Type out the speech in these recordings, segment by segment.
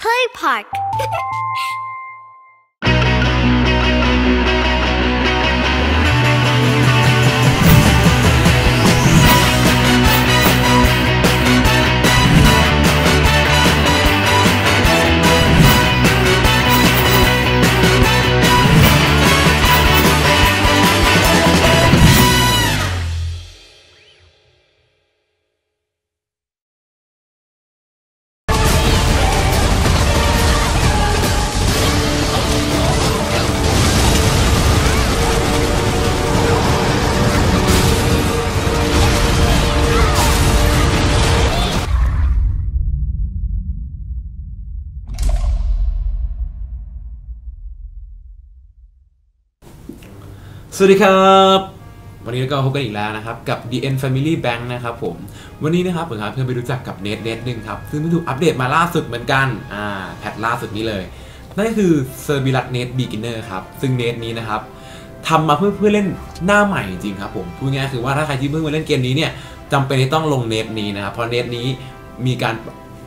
Play Park วัสดีครับ วันนี้ก็พบกันอีกแล้วนะครับ กับ DN Family Bank นะครับผม วันนี้นะครับผมพาเพื่อนไปรู้จักกับเน็ตเน็ตหนึ่งครับ ซึ่งเพิ่งถูกอัปเดตมาล่าสุดเหมือนกัน อ่า แพทล่าสุดนี้เลย นั่นก็คือ c e r b i l a t Net Beginner ครับ ซึ่งเน็ตนี้นะครับทำมาเพื่อเพื่อเล่นหน้าใหม่จริงครับผมพูดง่ายคือว่าถ้าใครที่เพิ่งมาเล่นเกมนี้เนี่ยจำเป็นที่ต้องลงเน็ตนี้นะครับเพราะเน็ตนี้มีการ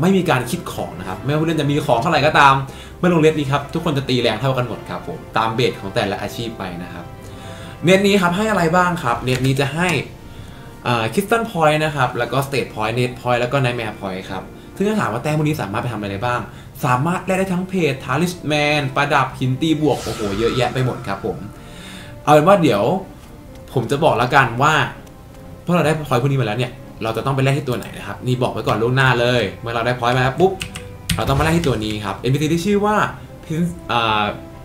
ไม่มีการคิดของนะครับไม่ว่าผู้เล่นจะมีของเท่าไหร่ก็ตามเมื่อลง Nest นี้ครับทุกคนจะตีแรงเท่ากันหมดครับผมตาม base ของแต่ละอาชีพไปนะครับ Nest นี้ครับให้อะไรบ้างครับ Nest นี้จะให้ crystal point นะครับ แล้วก็ stage point Nest point แล้วก็ nightmare point ครับ ซึ่งถ้าถามว่าแต้มพวกนี้สามารถไปทำอะไรได้บ้าง สามารถได้ได้ทั้ง plate talisman ประดับหินตีบวก โอ้โห เยอะแยะไปหมดครับผม เอาเป็นว่าเดี๋ยว ผมจะบอกแล้วกันว่าพอเราได้ point พวกนี้มาแล้วเนี่ย เราจะต้องไปแลกที่ตัวไหนนะครับ นี่บอกไว้ก่อนล่วงหน้าเลย เมื่อเราได้ point มาแล้วปุ๊บ เราต้องมาแลกที่ตัวนี้ครับ NPC ที่ชื่อว่า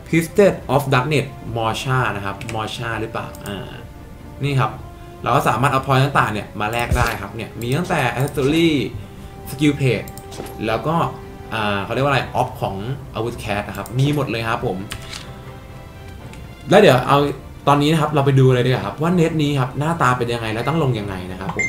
Prince อ่า Priestess of Darkness Morsha นะครับ Morsha หรือเปล่า อ่า นี่ครับ เราก็สามารถเอาพอยต์ต่างๆเนี่ย มาแลกได้ครับ เนี่ย มีตั้งแต่ Accessory Skill Page แล้วก็ อ่าเขาเรียกว่าอะไร ออฟของอาวุธแคสนะครับ มีหมดเลยครับผม แล้วเดี๋ยวเอาตอนนี้นะครับ เราไปดูเลยดีกว่าครับ ว่าเน็ตนี้ครับ หน้าตาเป็นยังไง และต้องลงยังไงนะครับผม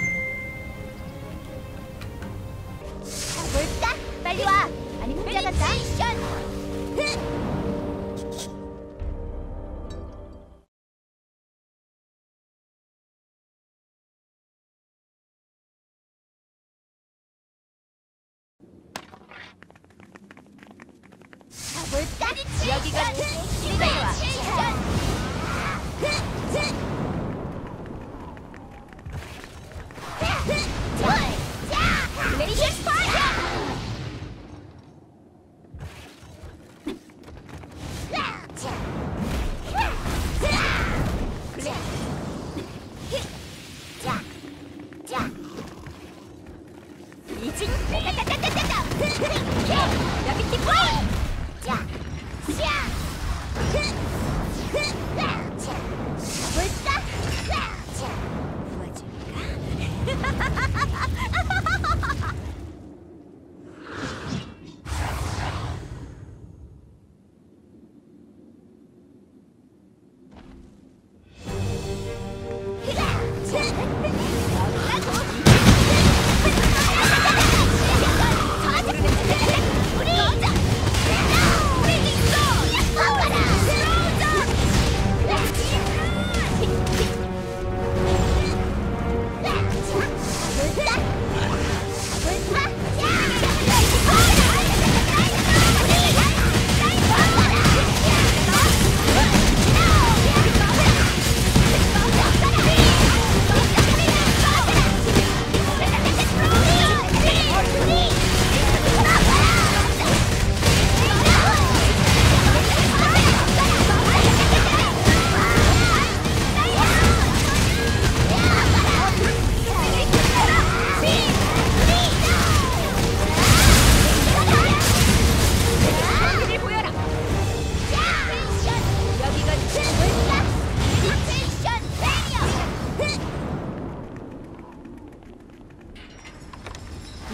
가볼까? 여기가 내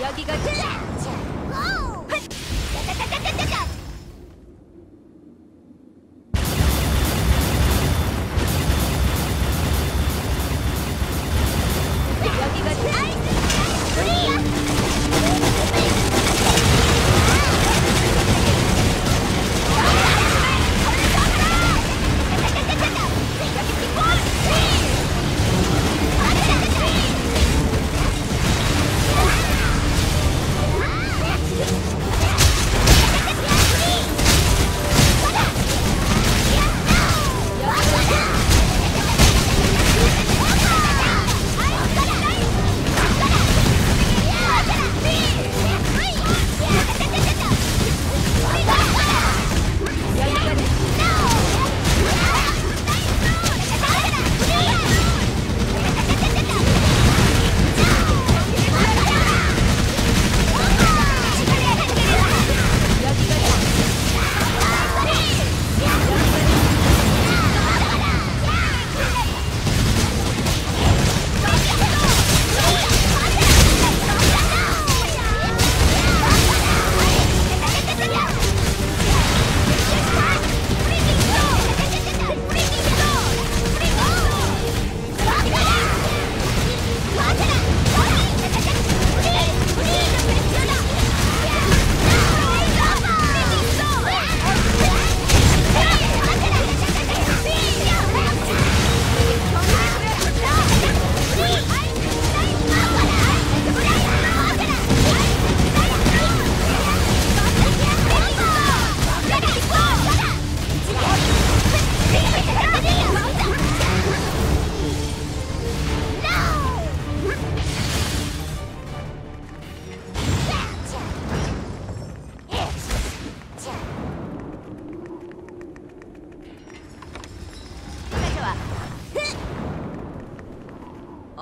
여기가 끝! 자,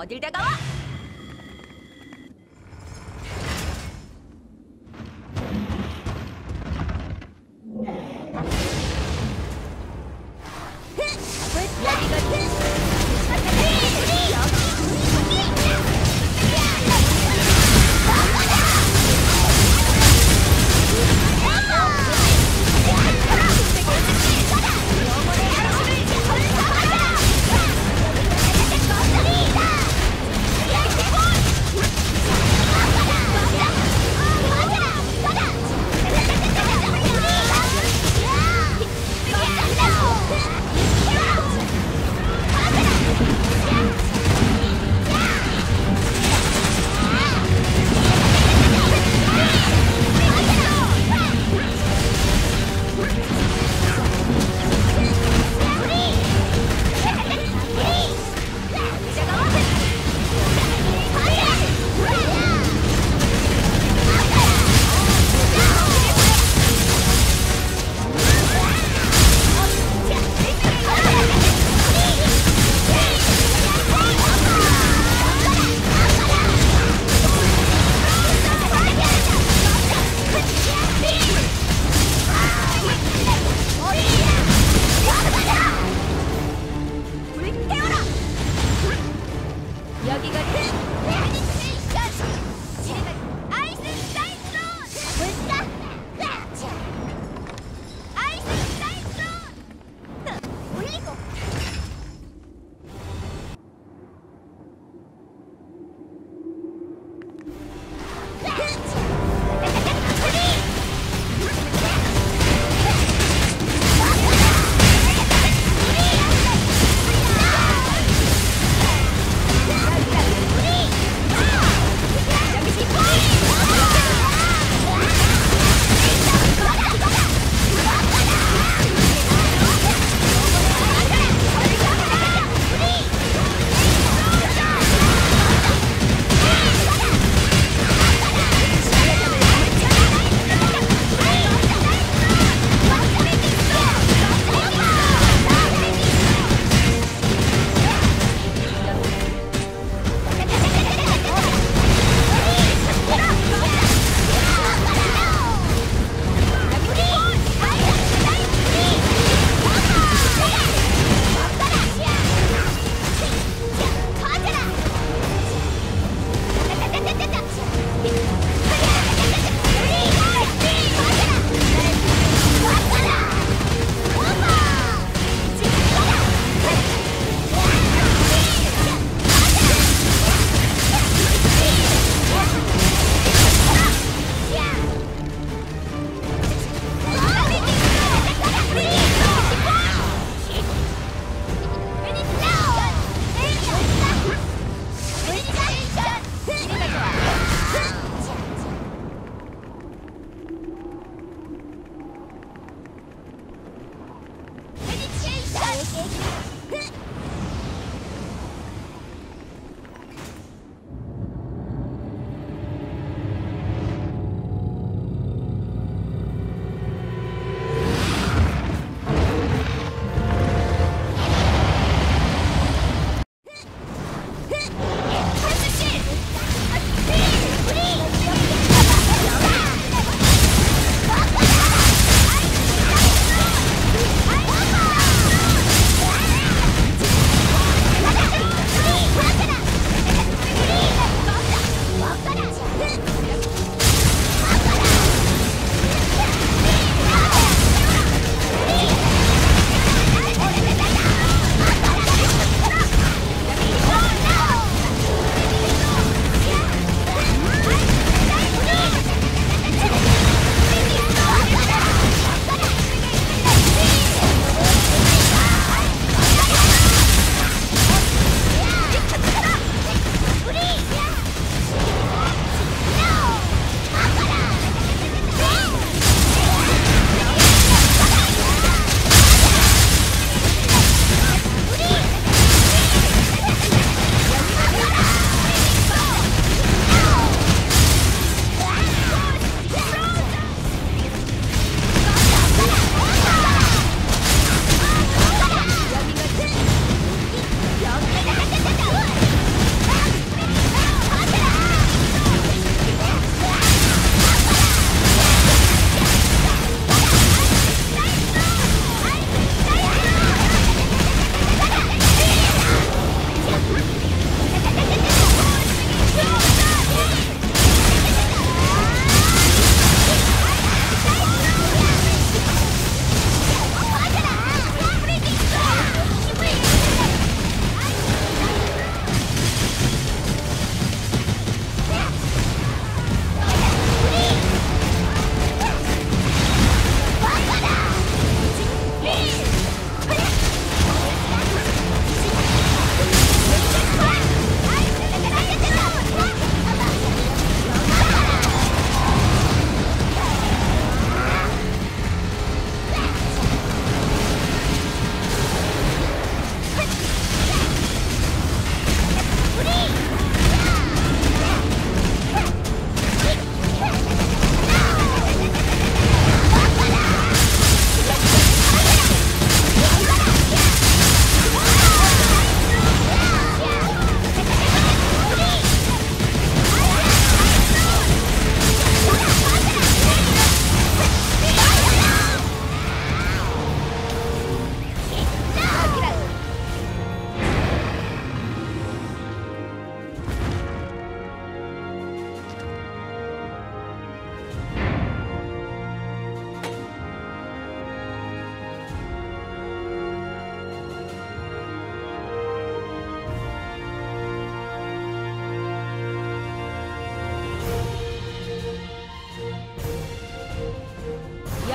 어딜 다가와?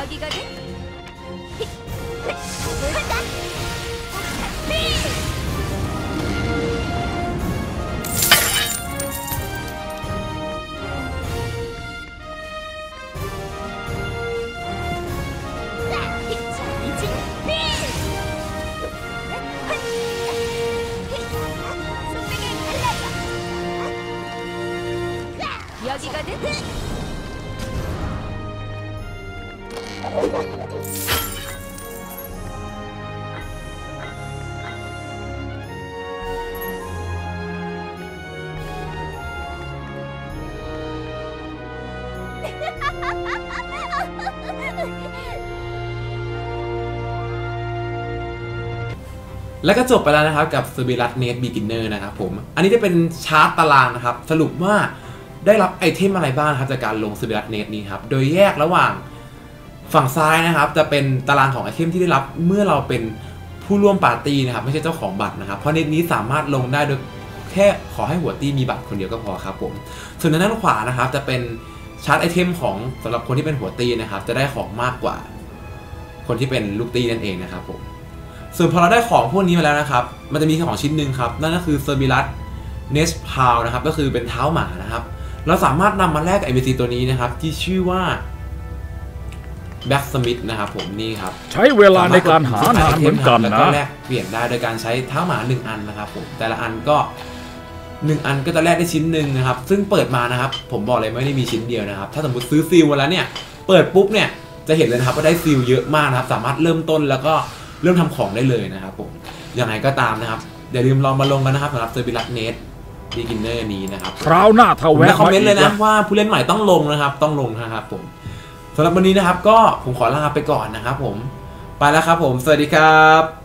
여기거든. 여기거든. แล้วก็จบไปแล้วนะครับกับ s บิรัตเน t บิกินเนอร์นะครับผม อันนี้จะเป็นชาร์ตตารางนะครับ สรุปว่าได้รับ item อะไรบ้างครับจากการลง s บิรัตเน t นี้ครับ โดยแยกระหว่าง ฝั่งซ้ายนะครับจะเป็นตารางของ item ที่ได้รับเมื่อเราเป็นผู้ร่วมปาร์ตี้นะครับไม่ใช่เจ้าของบัตรนะครับ เพราะ Nest นี้สามารถลงได้โดยแค่ขอให้หัวตี้มีบัตรคนเดียวก็พอครับผมส่วนด้านขวานะครับจะเป็น chart item ของสำหรับคนที่เป็นหัวตี้นะครับ จะได้ของมากกว่า คนที่เป็นลูกตี้นั่นเองนะครับผมส่วนพอเราได้ของพวกนี้มาแล้วนะครับ มันจะมีของชิ้นหนึ่งครับ นั่นก็คือ Cerberus Nest Paw นะครับ ก็คือเป็นเท้าหมานะครับ เราสามารถนำมาแลกกับ NPC ตัวนี้นะครับ ที่ชื่อว่า Blacksmith นะครับผมนี่ครับใช้เวลาในการหานานเหมือนกันแล้วนะก็แลกเปลี่ยนได้โดยการใช้เท้าหมา1อันนะครับผมแต่ละอันก็1อันก็จะแลกได้ชิ้นหนึ่งนะครับ ซึ่งเปิดมานะครับ ผมบอกเลยไม่ได้มีชิ้นเดียวนะครับ ถ้าสมมติซื้อ seal มาแล้วเนี่ย เปิดปุ๊บเนี่ยจะเห็นเลยนะครับว่าได้ seal เยอะมากนะครับ สามารถเริ่มต้นแล้วก็เริ่มทำของได้เลยนะครับผมยังไงก็ตามนะครับอย่าลืมลองมาลงกันนะครับสำหรับ Cerberus Nest Beginner นี้นะครับคราวหน้าถ้าผมแวะ recommend เลยกนะนะว่าผู้เล่นใหม่ต้องลงนะครับ ต้องลงนะครับผม สำหรับวันนี้นะครับก็ผมขอลาไปก่อนนะครับผม ไปแล้วครับผม สวัสดีครับ